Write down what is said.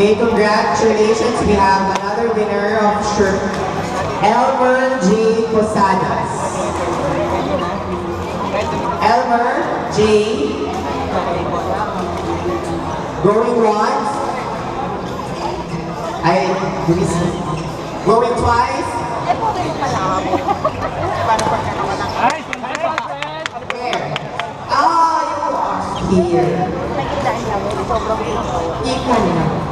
Okay, congratulations. We have another winner of shirt. Elmer J. Posadas. Elmer J. Going once. I please. Going twice. Eh, Ah, you are here. Nakitaan na.